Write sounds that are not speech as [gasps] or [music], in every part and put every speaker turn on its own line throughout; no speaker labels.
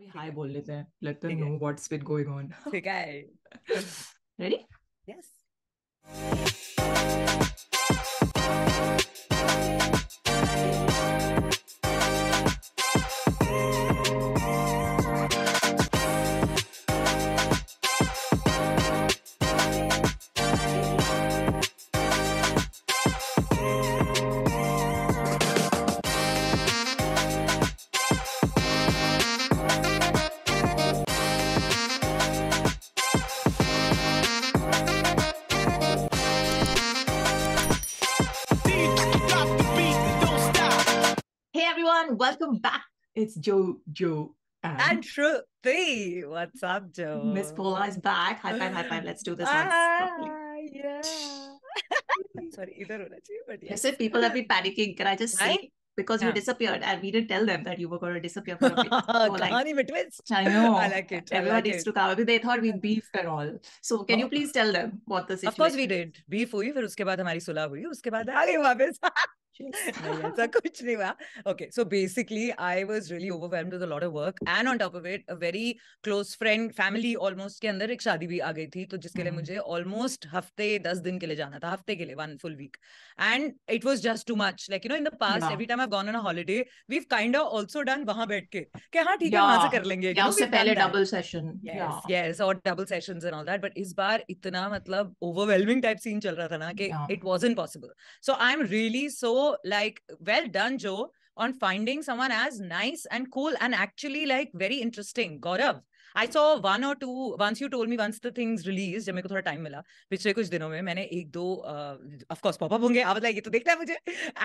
अभी हाय बोल लेते हैं let them
ठीक है
know what's been going on
ठीक है
ready
yes
It's Joe, Joe, and,
and Shruti. What's up, Joe?
Miss Bhola is back. High five, high five. Let's do this
ah. Yeah. [laughs] Sorry, either one, but yes.
yes. people have been panicking. Can I just say?
I-
because
yeah.
you disappeared and we didn't tell them that you were going to disappear for a bit. [laughs] So like,
twist.
I know. [laughs]
I like it. I
Everyone
like
needs to come. They thought we beefed at all. So can
oh.
you please tell them what the situation
Of course we did. Beef हुई फिर after that, our सुलह हुई उसके बाद आ गए वापस कुछ नहीं हुआ। So basically I was really के अंदर एक शादी भी आ गई थी तो जिसके लिए
hmm.
मुझे हफ़्ते दस दिन के लिए जाना था हफ़्ते के लिए वहाँ बैठ के कि हाँ ठीक है से कर लेंगे
या उससे पहले
इस बार इतना मतलब ओवरवेलमिंग टाइप सीन चल रहा था ना कि it wasn't possible so I am really so so like well done Joe on finding someone as nice and cool and actually like very interesting Gaurav I saw one or two once you told me once the things released जब मेरे को थोड़ा time मिला पिछले कुछ दिनों में मैंने एक दो uh, of course pop up होंगे I was like ये तो देखना है मुझे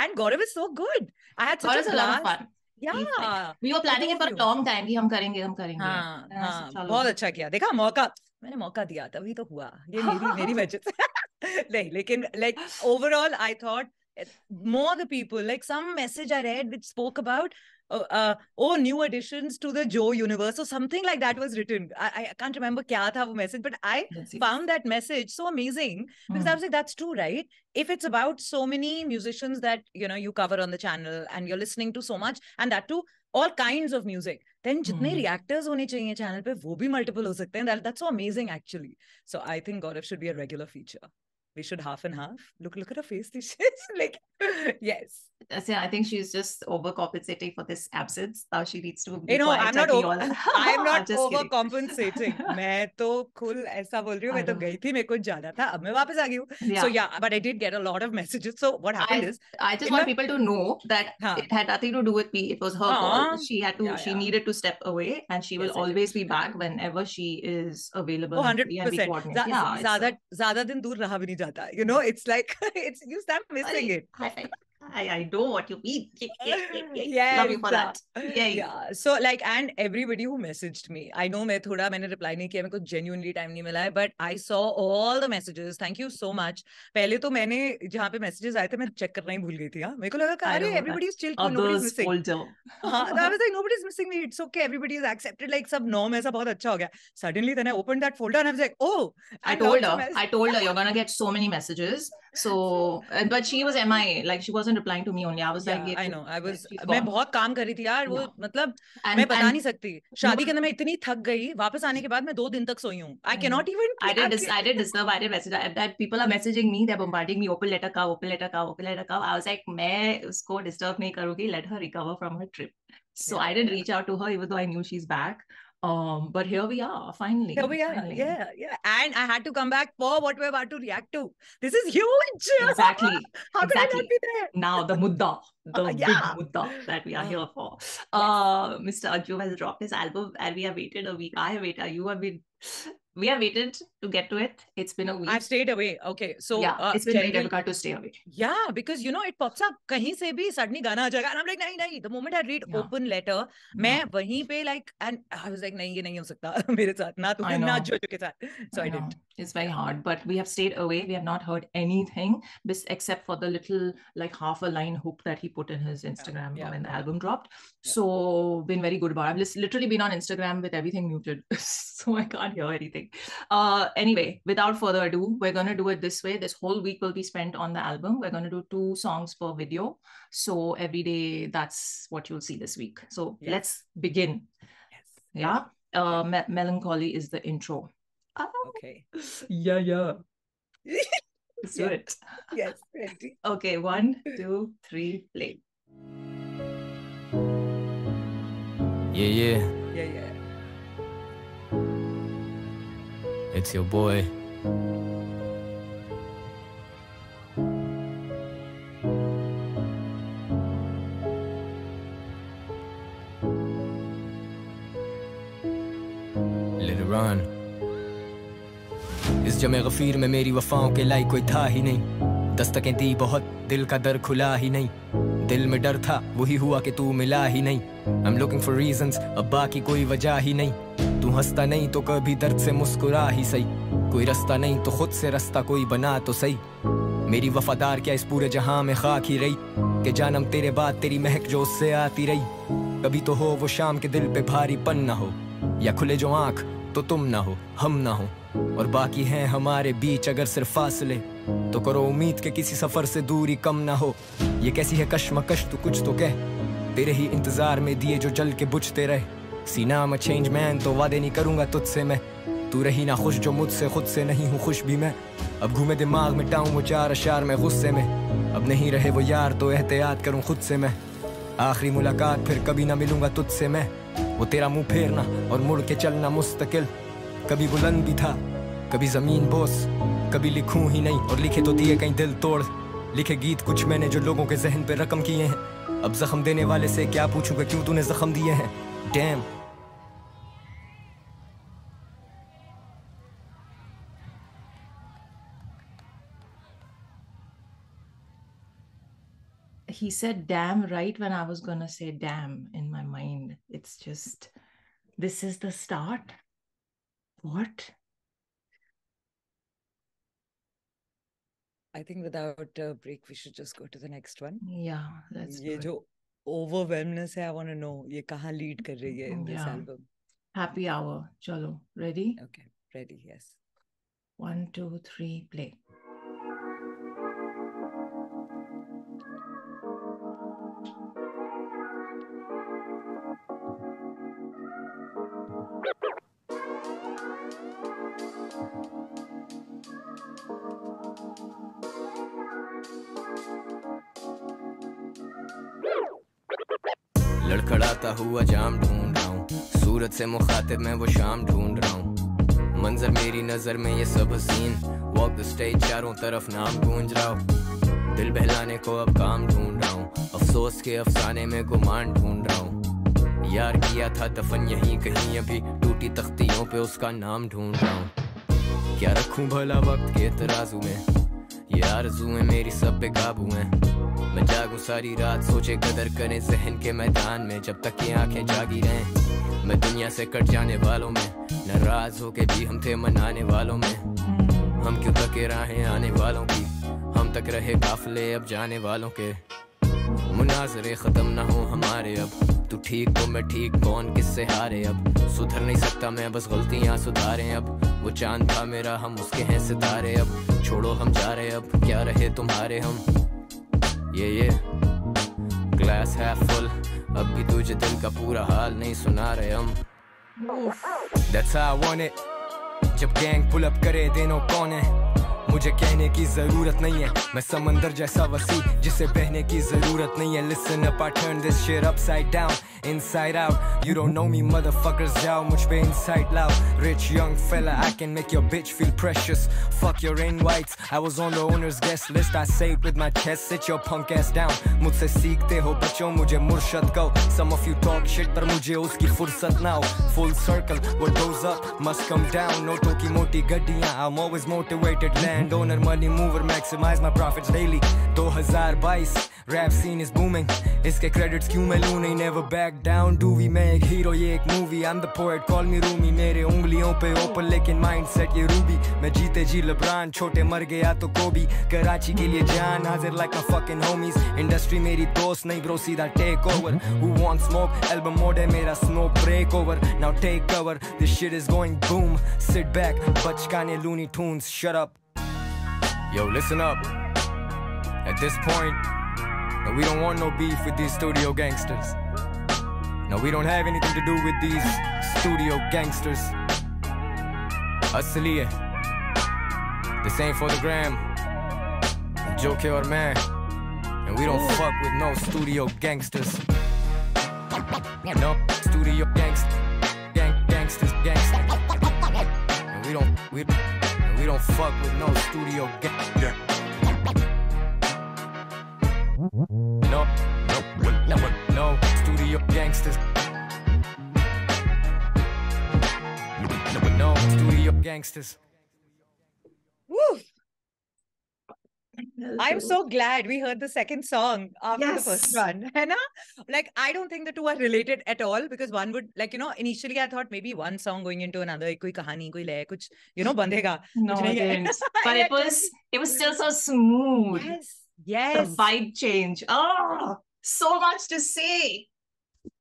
and Gaurav is so good I had
That
such
was
a
a lot of
blast
fun. We like-
yeah
We were planning it
two
for
of
a
you.
long time. कि हम करेंगे हम करेंगे.
हाँ
And I said,
हाँ
"चलो."
बहुत अच्छा किया देखा मौका मैंने मौका दिया तभी तो हुआ ये मेरी मेरी वजह से [laughs] नहीं लेकिन like overall I thought eh, more the people like some message i read which spoke about uh, uh, oh new additions to the joe universe or something like that was written. I, I can't remember kya tha wo message but i found that message so amazing because mm. i
hmm.
was like that's true right? If it's about so many musicians that you know you cover on the channel and you're listening to so much and that too all kinds of music then jitne
mm.
reactors hone chahiye channel pe wo bhi multiple ho sakte hain. That, that's so amazing actually. So i think god of should be a regular feature We should half and half. Look, look at her face. This [laughs] is like, yes.
That's it. I think she's just overcompensating for this absence. Now she needs to be
You know,
quiet
I'm not
taking
over, [laughs]
all- [laughs]
I'm not
Just kidding.
overcompensating. मैं तो खुल ऐसा बोल रही हूँ
I
मैं तो
know.
गई थी मेरे को जाना था अब मैं वापस आ गई हूँ
Yeah.
so yeah but I did get a lot of messages so what happened
I,
is
I just
in
want
my-
people to know that
Huh.
it had nothing to do with me. It was her
Aw.
call. She had to,
Yeah,
she
yeah.
needed to step away and she will
Yes, I did.
always be back whenever she is available.
Oh,
and
hundred
free and we
percent.
coordinate. Yeah, it's
ज्यादा
a-
ज्यादा दिन दूर रहा भी नहीं जाता. You know, it's like [laughs] it's you start missing
Sorry.
it.
I, I know what you mean. yeah, Love you for that. Yay.
Yeah. So like, and everybody who messaged me, I know मैं थोड़ा मैंने reply नहीं किया, मेरे को genuinely time नहीं मिला है, but I saw all the messages. Thank you so much. पहले तो मैंने जहाँ पे messages आए थे, मैं check करना ही भूल गई थी. हाँ, मेरे को लगा कि अरे everybody is chill, nobody's
Others
missing. हाँ, I was like, nobody's missing me. It's okay. Everybody is accepted. Like सब norm ऐसा बहुत अच्छा हो गया. Suddenly, then I opened that folder and I was like, oh.
I told her, I told her you're gonna get so many messages. So, uh, but she was MIA, like she wasn't replying to me only. I was
Yeah,
like,
I
तो-
know. I was. मैं
gone."
बहुत काम कर रही थी यार वो. मतलब मैं बता नहीं सकती शादी के अंदर मैं इतनी थक गई वापस आने के बाद मैं दो दिन तक सोई हूँ
I
not even
I did, I did disturb, I did message. That people are messaging me, they're bombarding me. Open letter ka, open letter ka, open letter ka. I was like, मैं उसको disturb नहीं करूँगी. Let her recover from her trip. So
Yeah,
I didn't reach out to her, even though I knew she's back. Um, but here we are, finally.
Here we are.
finally.
Yeah, yeah. And I had to come back for what we're about to react to. This is huge.
Exactly. [laughs]
How could I not be there?
Now the mudda, [laughs] the
Uh,
big mudda that we are
Ah.
here for. Uh, Mr. Anjum has dropped his album, and we have waited a week. I have waited. You have been. We have waited to get to it. It's been a week.
I've stayed away. Okay. So
yeah,
uh,
it's been very difficult to stay away.
Yeah, because you know it pops up. Kahin se bhi suddenly gana aa And I'm like, nahi, nahi. The moment I read
yeah.
open letter, yeah. main pe like, and I was like, nahi, ye nahi ho sakta. [laughs] Mere
saath,
na tu, [laughs]
na
Jojo ke saath. So I,
I
didn't.
It's very hard, but we have stayed away. We have not heard anything except for the little like half a line hook that he put in his Instagram
yeah.
when the album dropped. So been very good about. It. I've literally been on Instagram with everything muted, [laughs] so I can't hear anything. Uh, anyway, without further ado, we're gonna do it this way. This whole week will be spent on the album. We're gonna do two songs per video. So every day, that's what you'll see this week. So
Yes.
let's begin.
yes
Yeah. Uh, Me- melancholy is the intro. Ah,
Okay. [laughs]
yeah, yeah. Let's do it.
yes. Ready.
Okay, one, two, three, play.
Yeah, yeah,
Yeah, yeah.
it's your boy. Let it run. इस जमे गफीर में मेरी वफाओं के लाई कोई था ही नहीं दस्तकें दी बहुत दिल का दर खुला ही नहीं दिल में डर था, वही हुआ कि तू मिला ही नहीं। I am looking for reasons अब बाकी कोई वजह ही नहीं। तू हंसता नहीं तो कभी दर्द से मुस्कुरा ही सही। कोई रास्ता नहीं तो खुद से रास्ता कोई बना तो सही। मेरी वफादार क्या इस पूरे जहाँ में खाक ही रही? कि जानम तेरे बाद तेरी महक जो उससे आती रही। कभी तो हो वो शाम के दिल पे भारीपन ना हो, या खुले जो आँख तो तुम ना हो, हम ना हो। और बाकी हैं हमारे बीच अगर सिर्फ़ फासले तो करो उम्मीद के किसी सफ़र से दूरी कम ना हो। ये कैसी है कश्मकश, तू कुछ तो कह। तेरे ही इंतज़ार में दिए जो जल के बुझते रहे। सीना मैं चेंज मैन तो वादे नहीं करूँगा तुझसे मैं। तू रही ना खुश जो मुझसे खुद से नहीं हूँ खुश भी मैं। अब घूमे दिमाग मिटाऊं वो चार अशार में गुस्से में। अब नहीं रहे वो यार तो एहतियात करूँ खुद से मैं। आखिरी मुलाकात फिर कभी ना मिलूँगा तुझसे मैं। वो तेरा मुँह फेरना और मुड़ के चलना मुस्तकिल। कभी बुलंद भी था, कभी ज़मीन बोस, कभी लिखूं ही नहीं, और लिखे तो दिए कहीं दिल तोड़ लिखे गीत कुछ मैंने जो लोगों के जहन पे रकम किए हैं अब जख्म देने वाले से क्या पूछूँगा क्यों तूने जख्म दिए हैं damn
He said damn right when I was gonna say damn in my mind. It's just, this is the start. What?
I think without a break, we should just go to the next one.
Yeah, that's
ये
good.
जो overwhelmness है, I want to know ये कहाँ lead कर रही है in this
Yeah.
album.
happy hour. Chalo, ready?
Okay, ready, yes.
One, two, three, play.
लड़खड़ाता हुआ जाम ढूंढ रहा हूँ। सूरत से मुखातिब मैं वो शाम ढूंढ रहा हूँ। मंजर मेरी नज़र में ये सब हसीन। वॉक द स्टेज चारों तरफ़ नाम गूंज रहा हूँ। दिल बहलाने को अब काम ढूंढ रहा हूँ। अफसोस के अफसाने में गुमान ढूंढ रहा हूँ। यार किया था दफन यहीं कहीं, अभी टूटी तख्तियों पे उसका नाम ढूंढ रहा हूँ। क्या रखूँ भला वक्त के तराजू में? ये आरजुएँ मेरी सब पे काबू हैं। मैं जागूं सारी रात, सोचे कदर करें जहन के मैदान में। जब तक ये आँखें जागी रहें, मैं दुनिया से कट जाने वालों में। नाराज़ होके भी हम थे मनाने वालों में। हम क्यों तके राहें आने वालों की? हम तक रहे काफले अब जाने वालों के। मुनाजरे खत्म ना हो हमारे अब। तू ठीक तो मैं ठीक, कौन किससे हारे अब? सुधर नहीं सकता मैं, बस गलतियाँ सुधारे अब। वो चाँद था मेरा, हम उसके हैं सितारे। अब छोड़ो, हम जा रहे अब क्या रहे तुम्हारे हम? ये ये ग्लास है फुल अब भी तुझे दिल का पूरा हाल नहीं सुना रहे हम। That's how I want it जब गैंग पुल अप करे, देनो कौन है? मुझे कहने की ज़रूरत नहीं है। मैं समंदर जैसा वसी, जिसे बहने की ज़रूरत नहीं है। Listen up I turn this share upside down inside out you don't know me motherfuckers जाओ मुझ पे इनसाइड लाओ rich young fella I can make your bitch feel precious fuck your invites I was on the owners guest list I save with my chest sit your punk ass down मुझसे सीखते हो, बच्चों, मुझे मुर्शिद कहो। Some of you talk shit पर मुझे उसकी फुर्सत ना हो। फुल सर्कल वो doze up must come down Noto की मोटी गड्डियाँ I am always motivated brand owner, money mover, maximize my profits daily. 2022 rap scene is booming इसके क्रेडिट्स क्यों मैं लूँ? नहीं never back down do we मैं एक हीरो ये एक movie I am the poet call me Rumi मेरे उंगलियों पे ओपन लेकिन माइंडसेट ये रूबी मैं जीते जी लब्रान छोटे मर गया तो कोबी कराची के लिए जान. हाजिर like a fucking homies industry मेरी दोस्त नहीं ब्रो सीधा take over who want smoke album mode है मेरा snow break over now take cover this shit is going boom sit back बचकाने looney tunes shut up Yo, listen up. At this point, no, we don't want no beef with these studio gangsters. No, we don't have anything to do with these studio gangsters. Asliye, this ain't for the gram. Joke or man, and we don't Ooh. fuck with no studio gangsters. No studio gangsters, gang gangsters, gangsters. And we don't we. don't don't fuck with no studio gang. No, no, no, no studio gangsters. No, no studio gangsters.
I'm so glad we heard the second song after the first one. [laughs] ना? Like, I don't think the two are related at all because one would, like, you know, initially I thought maybe one song going into another, koi kahani, koi lay, kuch, you know, bandhega.
No,
Kuch
it didn't. But it was it was still so smooth.
Yes,
The
yes.
vibe change. Oh, so much to say.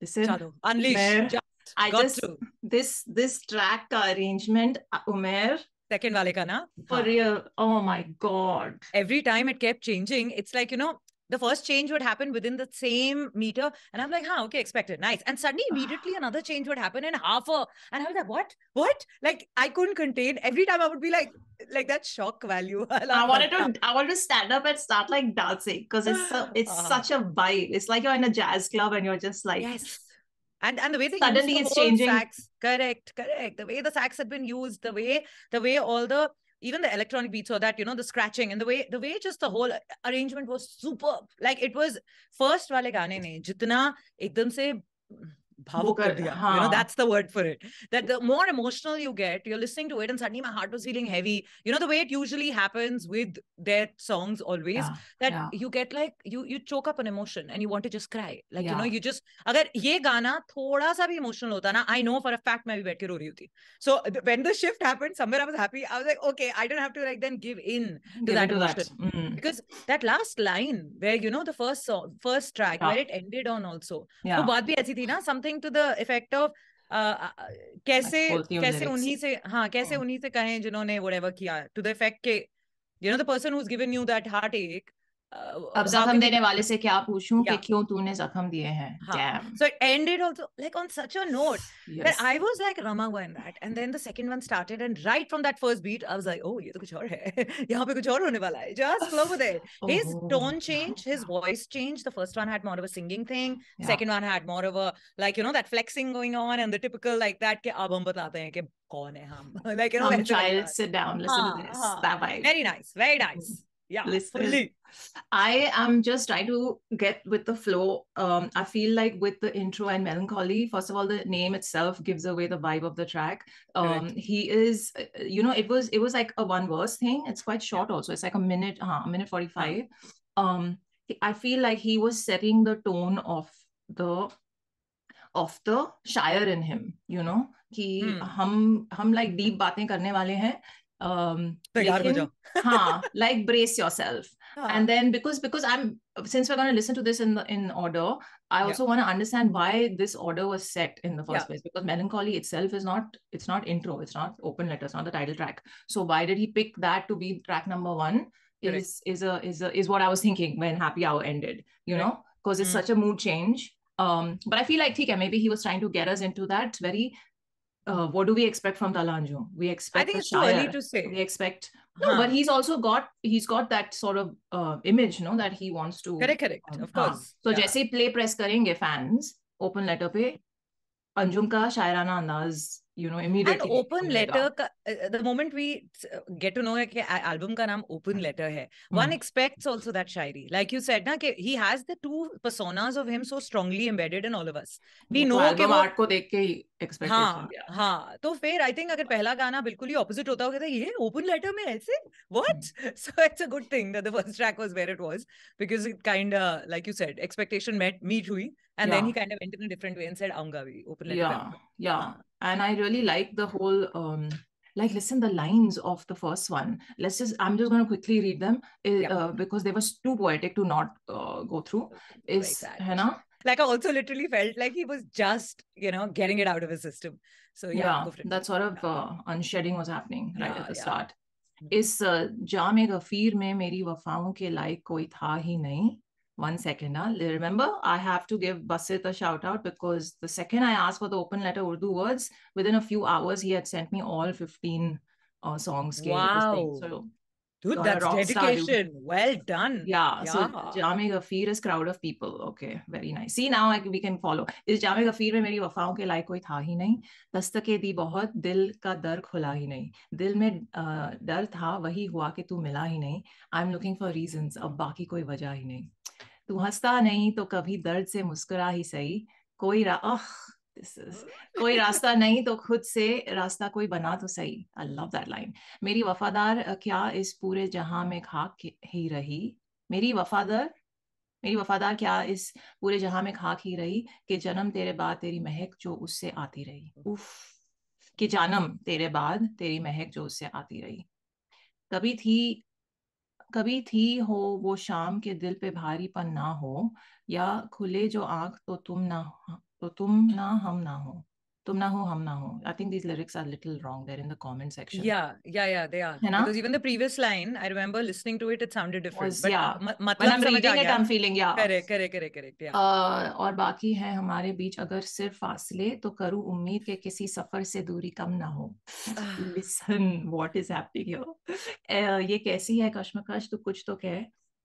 Listen,
Chalo, unleash.
Umair,
Just
I just
to.
this this track arrangement, uh, Umair,
Second wale ka na?
for real. Oh my god.
every time it kept changing, it's like, you know, the first change would happen within the same meter. And I'm like, huh, okay, expected. Nice. And suddenly, immediately, another change would happen in half a. And I was like, what? What? Like, I couldn't contain. Every time I would be like, like that shock value. [laughs]
I wanted to I wanted to stand up and start like dancing because it's so, [gasps] it's
Uh-huh.
such a vibe. It's like you're in a jazz club and you're just like
Yes. And and the way they
Suddenly it's changing.
sax, correct, correct. The way the sax had been used, the way the way all the even the electronic beats or that, you know, the scratching and the way the way just the whole arrangement was superb. Like it was first wale gaane ne jitna ekdam se bhavuk kar
कर-
diya. You know,
हाँ.
that's the word for it. That the more emotional you get, you're listening to it, and suddenly my heart was feeling heavy. You know, the way it usually happens with their songs always
yeah,
that
yeah.
you get like you you choke up an emotion and you want to just cry like you know
Yeah.
you just अगर ये गाना थोड़ा सा भी emotional होता ना I know for a fact मैं भी बैठ के रो रही होती so th- when the shift happened somewhere I was happy I was like okay I don't have to like then give in to
Give
that
into that.
emotion
Mm,
because that last line where you know the first song first track
Yeah.
where it ended on also वो
yeah.
बात भी ऐसी थी ना something something to the effect of कैसे कैसे उन्हीं से हाँ कैसे उन्हीं से कहें जिन्होंने वो किया। टू द इफ़ेक्ट के you know the person who given you that heartache
अब जख्म देने वाले से क्या पूछूँ
yeah.
कि क्यों तूने जख्म दिए हैं?
So it ended also like on such a note that I was like रमावा in that and then the second one started and right from that first beat I was like oh ये तो कुछ और है. [laughs] यहाँ पे कुछ और होने वाला है। Just flow with it his tone change his voice change the first one had more of a singing thing second one had more of a like you know that flexing going on and the typical like that कि अब हम बताते हैं कि कौन है हम? Like you know
child sit down listen to this
that vibe very nice very nice
That vibe.
very nice very nice yeah
Listen.
fully
I am just trying to get with the flow. Um, I feel like with the intro and melancholy, first of all, the name itself gives away the vibe of the track. Um,
Correct.
he is, uh, you know, it was it was like a one verse thing. It's quite short, also. It's like a minute, uh, a minute forty five. Um, he- I feel like he was setting the tone of the of the shire in him. You know, कि
Hmm.
हम हम like deep बातें करने वाले हैं. um huh, [laughs] like brace yourself
huh.
and then because because i'm since we're going to listen to this in the, in order i also yeah. want to understand why this order was set in the first
yeah.
place because melancholy itself is not it's not intro it's not open letter it's not the title track so why did he pick that to be track number one
Correct.
is is a is a, is what i was thinking when happy hour ended you
Correct.
know because it's
mm.
such a mood change um but i feel like okay, maybe he was trying to get us into that very uh, what do we expect from Talha Anjum? We expect.
I think it's too early to say.
We expect. No,
huh.
but he's also got he's got that sort of uh, image, you know, that he wants to.
Correct, correct,
um,
of course.
So,
yeah.
play press karenge fans open letter pe, Anjum ka shairana अंदाज you know immediately
and
open
letter ka, uh, the moment we get to know कि album का नाम open letter है
hmm.
one expects also that Shayari like you said ना कि he has the two personas of him so strongly embedded in all of us we know कि वो
art को देख के ही expectation
हाँ हाँ तो फिर I think अगर पहला गाना बिल्कुल ही opposite होता होगा तो ये open letter में ऐसे what so it's a good thing that the first track was where it was because it kind of like you said expectation met meet हुई and
yeah.
then he kind of went in a different way and said आऊँगा भी open letter
yeah. yeah and i really like the whole um like listen the lines of the first one let's just i'm just going to quickly read them uh,
Yeah.
uh, because they were too poetic to not uh, go through is
that.
है ना
like I also literally felt like he was just, you know, getting it out of his system. So yeah,
yeah,
go for it.
that sort of uh, unshedding was happening right
Yeah,
at the
yeah.
start
Mm.
इस uh, जाम गफीर में मेरी वफाओं के लायक कोई था ही नहीं One second. Huh? Remember, I have to give Basit a shout out because the second I asked for the open letter Urdu words, within a few hours, he had sent me all 15 uh, songs.
Wow.
So
Dude, that's dedication. Well done.
Yeah, yeah. So Jame Gafir is crowd of people. Okay, very nice. See now I, we can follow. इस जामे गफीर में मेरी वफाओं के लायक कोई था ही नहीं दस्तके दी बहुत दिल का दर खुला ही नहीं दिल में डर था वही हुआ कि तू मिला ही नहीं I am looking for reasons अब बाकी कोई वजह ही नहीं तू हंसता नहीं तो कभी दर्द से मुस्कुरा ही सही। कोई रा दिस इज़ कोई रास्ता [laughs] नहीं तो खुद से रास्ता कोई बना तो सही। आई लव दैट लाइन मेरी वफादार क्या इस पूरे जहाँ में खाक ही रही? मेरी वफादार मेरी वफादार क्या इस पूरे जहाँ में खाक ही रही कि जन्म तेरे बाद तेरी महक जो उससे आती रही? उफ कि जन्म तेरे बाद तेरी महक जो उससे आती रही। कभी थी कभी थी हो वो शाम के दिल पे भारीपन ना हो, या खुले जो आँख तो तुम ना तो तुम ना, हम ना हो? तुम ना हो हम ना हो I think these lyrics are little wrong there in the comment section.
Yeah, yeah, yeah, they are. Because even the previous line, I remember listening to it, it sounded different.
Was, but yeah, when I'm reading it, I'm feeling yeah.
Correct, correct, correct, correct. Yeah.
Uh, और बाकी है हमारे बीच अगर सिर्फ़ फासले तो करूँ उम्मीद के किसी सफ़र से दूरी कम ना हो. Listen, what is happening here? Uh, ये कैसी है कश्मकश तो कुछ तो कह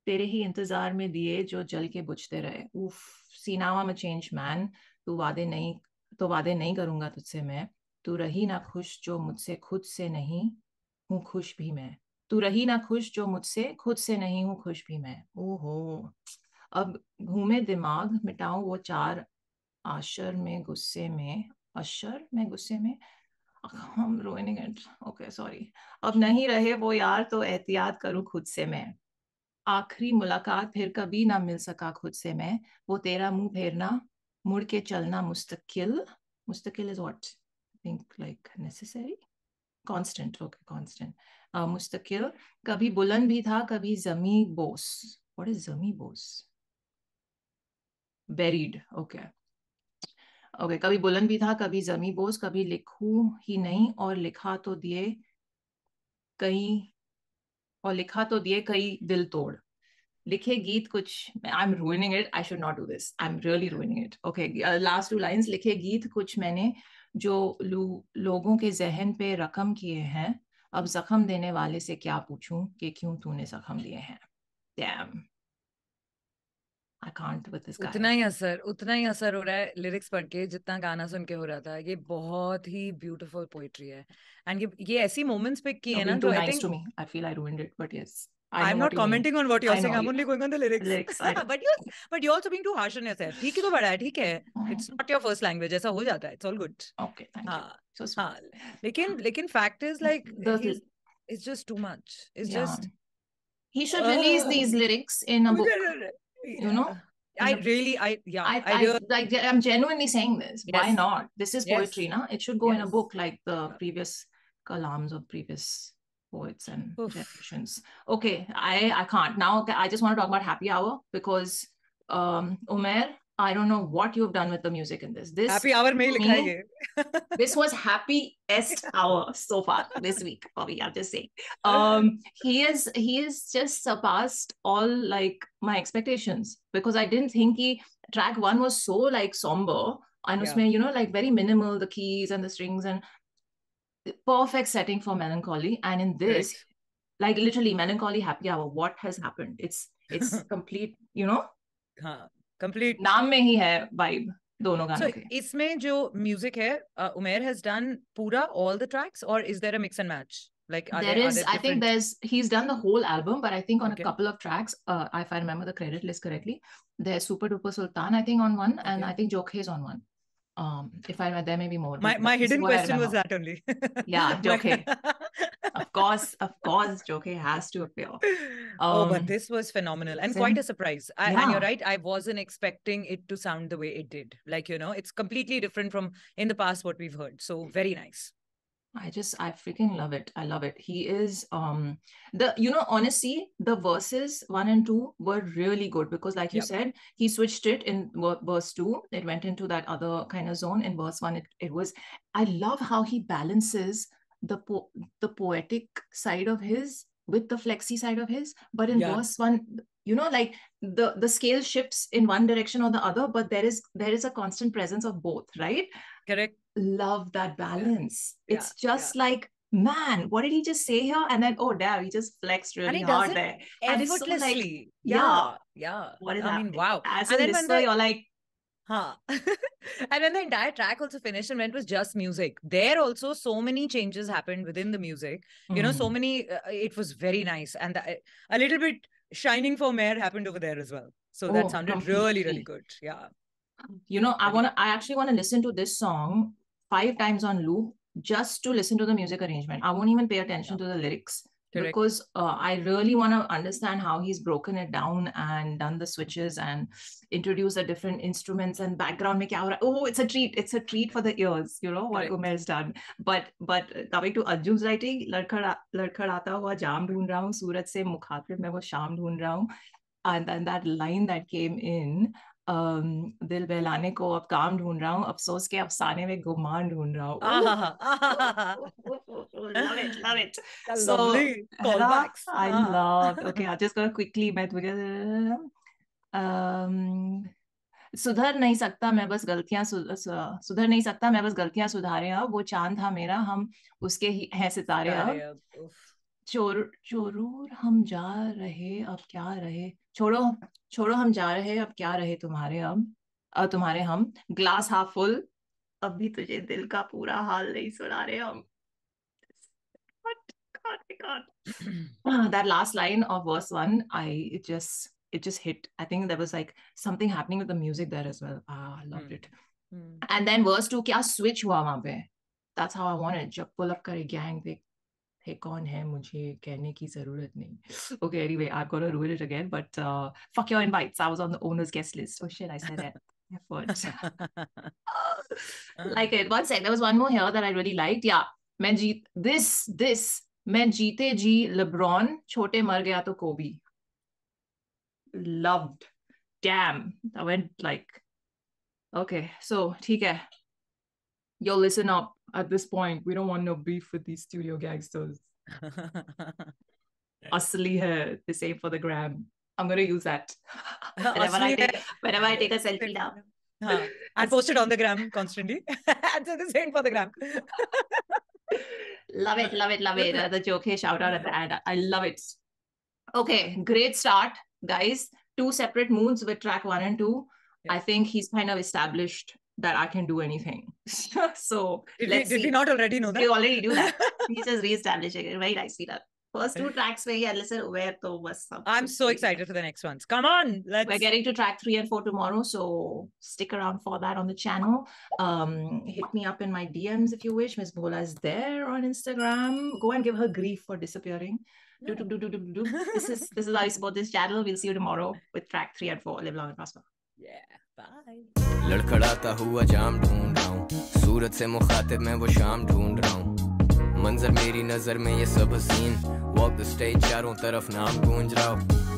तेरे ही इंतज़ार में दिए जो जल के बुझते रहे. Oof, see now I'm a changed man. तू वादे नहीं तो वादे नहीं करूँगा तुझसे मैं। तू रही ना खुश जो मुझसे खुद से नहीं, हूँ खुश भी मैं। तू रही ना खुश जो मुझसे खुद से नहीं, हूँ खुश भी मैं। ओहो। अब घूमे दिमाग मिटाऊं वो चार आशर में गुस्से में। अशर में गुस्से में? हम रोइंग इट ओके सॉरी अब नहीं रहे वो यार तो एहतियात करूँ खुद से मैं। आखिरी मुलाकात फिर कभी ना मिल सका खुद से मैं। वो तेरा मुँह फेरना मुड़ के चलना मुस्तकिल मुस्तकिल is what think like necessary constant okay constant मुस्तकिल कभी बुलंद भी था कभी जमी बोस व्हाट इज़ जमी बोस बेरीड ओके ओके कभी बुलंद भी था कभी जमी बोस कभी लिखू ही नहीं और लिखा तो दिए कई और लिखा तो दिए कई दिल तोड़ लिखे गीत कुछ I am ruining it I should not do this I am really ruining it okay last two lines लिखे गीत कुछ मैंने जो लो, लोगों के जहन पे रकम किए हैं अब जख्म देने वाले से क्या पूछूँ कि क्यों तूने जख्म दिए हैं. I can't with this guy.
उतना ही असर उतना ही असर हो रहा है लिरिक्स पढ़ के जितना गाना सुन के हो रहा था। ये बहुत ही ब्यूटीफुल पोइट्री है। एंड ये ये ऐसी मोमेंट्स पिक की है ना
तो I think I feel I ruined it but yes.
I am not commenting on what you're saying. I'm only going on the lyrics. lyrics [laughs] but you but you're also being too harsh on yourself. ठीक ही तो बड़ा है ठीक है. It's not your first language. ऐसा हो जाता है. It's all good.
Okay, thank you.
So हाँ. लेकिन लेकिन fact is like the, it's just too much. It's yeah. just
he should release uh, these lyrics in a book. [laughs] You know.
I really, I yeah, I,
I, I like. I'm genuinely saying this. Yes. Why not? This is poetry, yes. na? It should go yes. in a book like the previous kalams of previous poets and Oof. Okay, I I can't now. I just want to talk about Happy Hour because um Umair, I don't know what you've done with the music in this. This
Happy Hour में me,
this was happiest [laughs] hour so far this week. Bobby, I'm just saying. Um, he is he is just surpassed all like my expectations because I didn't think he track one was so like somber and yeah. you know like very minimal the keys and the strings and perfect setting for melancholy. And in this, right. like literally melancholy happy hour, what has happened? It's it's [laughs] complete, you know?
complete.
नाम में ही है vibe. दोनों गानों
so, के इसमें music? Music है Umair has done पूरा all the tracks और is there a like
there, there is there i think there's he's done the whole album but i think on okay. a couple of tracks uh, if i remember the credit list correctly there's super duper sultan i think on one okay. and i think Jokhay is on one um, if I there may be more.
My my hidden question was that only. [laughs]
yeah, [laughs] Jokhay. of course, of course, Jokhay has to appear. Um,
oh, but um, this was phenomenal and quite a surprise. I, yeah. And you're right. I wasn't expecting it to sound the way it did. Like you know, it's completely different from in the past what we've heard. So very nice.
I just I freaking love it. I love it. He is um the you know honestly the verses 1 and 2 were really good because like you yep. said he switched it in verse 2 it went into that other kind of zone in verse 1 it, it was I love how he balances the po- the poetic side of his with the flexi side of his but in yeah. verse 1 you know like the the scale shifts in one direction or the other but there is there is a constant presence of both right
Correct.
love that balance
Yeah,
it's just like man what did he just say here and then oh damn he just flexed really hard there And it's so, like, yeah.
yeah. Yeah.
what is
I
happening
mean, wow.
as a
And then
listener
the-
you're like
Huh. [laughs] and when the entire track also finished and went was just music, there also so many changes happened within the music. You know, so
mm,
many. Uh, it was very nice, and the, a little bit shining for mayor happened over there as well. So that
Oh,
sounded really, really good. Yeah
you know i want to i actually want to listen to this song five times on loop just to listen to the music arrangement i won't even pay attention yeah. to the lyrics
Correct.
because uh, i really want to understand how he's broken it down and done the switches and introduced the different instruments and background make oh it's a treat it's a treat for the ears you know what Umair's done but but uh, coming to Anjum's writing ladkhadata hua jam dhoond raha surat se mukhatrib main wo sham and then that line that came in दिल बहलाने को अब काम ढूंढ रहा हूँ अफसोस के अफसाने में गुमान ढूंढ रहा हूँ। है [laughs] सुधर नहीं सकता मैं बस गलतियाँ सुधर नहीं सकता मैं बस गलतियाँ सुधारे अब वो चाँद था मेरा हम उसके ही हैं सितारे अब. चोर चोरूर हम जा रहे अब क्या रहे? छोड़ो छोड़ो हम जा रहे अब क्या रहे तुम्हारे अब तुम्हारे हम ग्लास हाफ़ फुल अब भी तुझे दिल का पूरा हाल नहीं सुना रहे हम God, God. Ah, that last line of verse one, I it just it just hit. I think there was like something happening with the music there as well. Ah, I loved
Hmm.
it.
Hmm.
And then verse two, क्या switch हुआ वहाँ पे? That's how I wanted. जब pull up करे gang देख हे कौन है मुझे कहने की जरूरत नहीं. Okay, anyway, I've got to ruin it again. But uh, fuck your invites. I was on the owner's guest list. Oh shit, I said that. [laughs] Effort. like it. One sec. There was one more here that I really liked. Yeah. मैं जीत this this मैं जीते जी LeBron छोटे मर गया तो Kobe. Loved. Damn. I went like okay. So ठीक है. Yo, listen up. At this point, we don't want no beef with these studio gangsters. [laughs] Asli hai. The same for the gram. I'm gonna use that. [laughs] whenever I take whenever I take a selfie now. [laughs]
Huh. And post it on the gram constantly. and so the same for the gram.
Love it, love it, love it. Uh, the Jokhay, hey, shout out at the end. I love it. Okay, great start, guys. Two separate moons with track one and two. I think he's kind of established that I can do anything. [laughs] so
Did, we,
let's
did
see.
we not already know that?
We already do that. [laughs] He's just reestablishing it. Very nicely done. First two tracks where yeah, listen, where to was some.
I'm so excited for the next ones. Come on, let's.
We're getting to track three and four tomorrow, so stick around for that on the channel. Um, hit me up in my DMs if you wish. Miss Bhola is there on Instagram. Go and give her grief for disappearing. Do, do, do, do, do, do. This is this is how you support this channel. We'll see you tomorrow with track three and four. Live long and prosper.
Yeah, bye.
लड़खड़ाता हुआ जाम ढूंढ रहा हूँ। सूरत से मुखातिब मैं वो शाम ढूंढ रहा हूँ। मंजर मेरी नज़र में ये सब हसीन वॉक द स्टेज चारों तरफ़ नाम गूंज रहा हूँ।